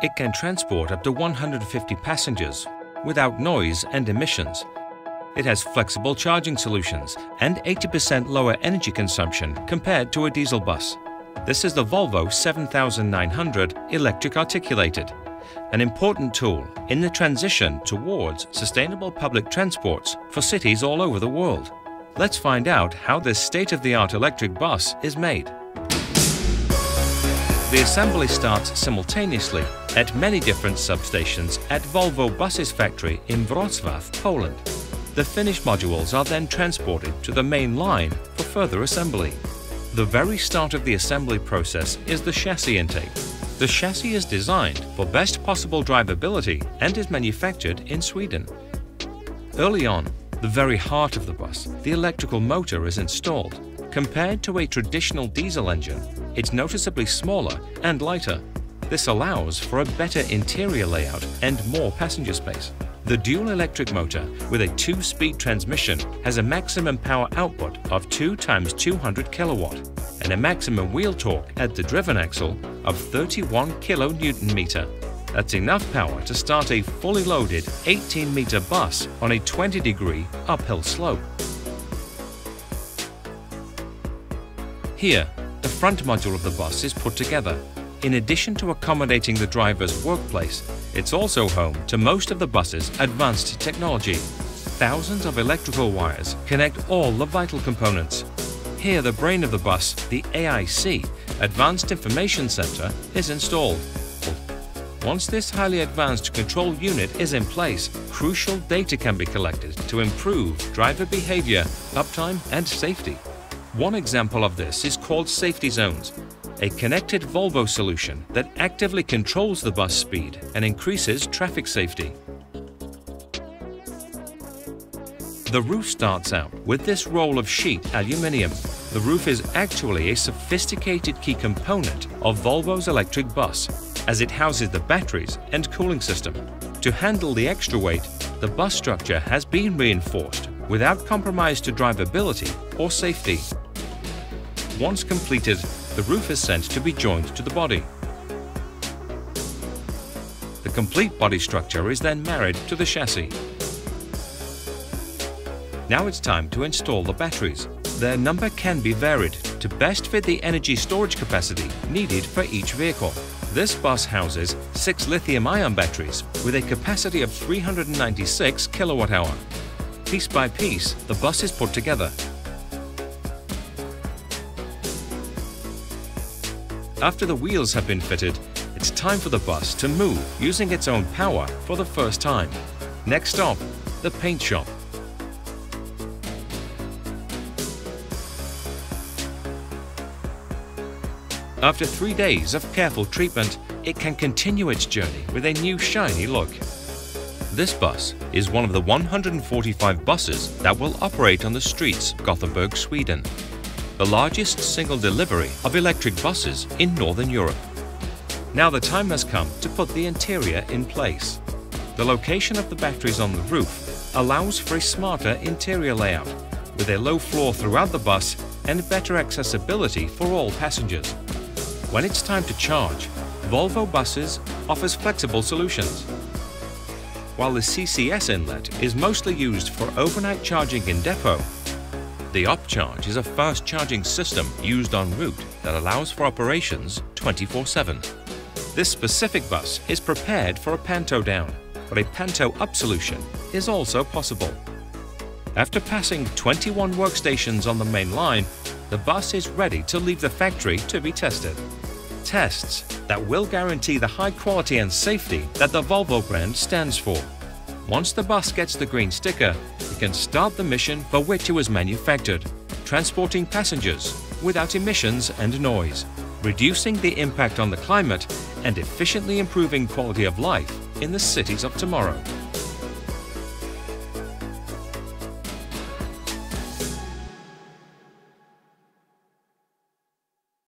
It can transport up to 150 passengers without noise and emissions. It has flexible charging solutions and 80% lower energy consumption compared to a diesel bus. This is the Volvo 7900 electric articulated, an important tool in the transition towards sustainable public transports for cities all over the world. Let's find out how this state-of-the-art electric bus is made. The assembly starts simultaneously at many different substations at Volvo Buses factory in Wrocław, Poland. The finished modules are then transported to the main line for further assembly. The very start of the assembly process is the chassis intake. The chassis is designed for best possible drivability and is manufactured in Sweden. Early on, the very heart of the bus, the electrical motor is installed. Compared to a traditional diesel engine, it's noticeably smaller and lighter. This allows for a better interior layout and more passenger space. The dual electric motor with a two-speed transmission has a maximum power output of 2 times 200 kilowatt and a maximum wheel torque at the driven axle of 31 kilonewton meter. That's enough power to start a fully loaded 18 meter bus on a 20 degree uphill slope. Here, the front module of the bus is put together. In addition to accommodating the driver's workplace, it's also home to most of the bus's advanced technology. Thousands of electrical wires connect all the vital components. Here the brain of the bus, the AIC, Advanced Information Center, is installed. Once this highly advanced control unit is in place, crucial data can be collected to improve driver behavior, uptime and safety. One example of this is called Safety Zones, a connected Volvo solution that actively controls the bus speed and increases traffic safety. The roof starts out with this roll of sheet aluminium. The roof is actually a sophisticated key component of Volvo's electric bus, as it houses the batteries and cooling system. To handle the extra weight, the bus structure has been reinforced without compromise to drivability or safety. Once completed, the roof is sent to be joined to the body. The complete body structure is then married to the chassis. Now it's time to install the batteries. Their number can be varied to best fit the energy storage capacity needed for each vehicle. This bus houses six lithium-ion batteries with a capacity of 396 kilowatt-hour. Piece by piece, the bus is put together. After the wheels have been fitted, it's time for the bus to move using its own power for the first time. Next stop, the paint shop. After three days of careful treatment, it can continue its journey with a new shiny look. This bus is one of the 145 buses that will operate on the streets of Gothenburg, Sweden, the largest single delivery of electric buses in Northern Europe. Now the time has come to put the interior in place. The location of the batteries on the roof allows for a smarter interior layout, with a low floor throughout the bus and better accessibility for all passengers. When it's time to charge, Volvo Buses offers flexible solutions. While the CCS inlet is mostly used for overnight charging in depot, the OppCharge is a fast charging system used en route that allows for operations 24-7. This specific bus is prepared for a Panto down, but a Panto up solution is also possible. After passing 21 workstations on the main line, the bus is ready to leave the factory to be tested. Tests that will guarantee the high quality and safety that the Volvo brand stands for. Once the bus gets the green sticker, it can start the mission for which it was manufactured, transporting passengers without emissions and noise, reducing the impact on the climate and efficiently improving quality of life in the cities of tomorrow.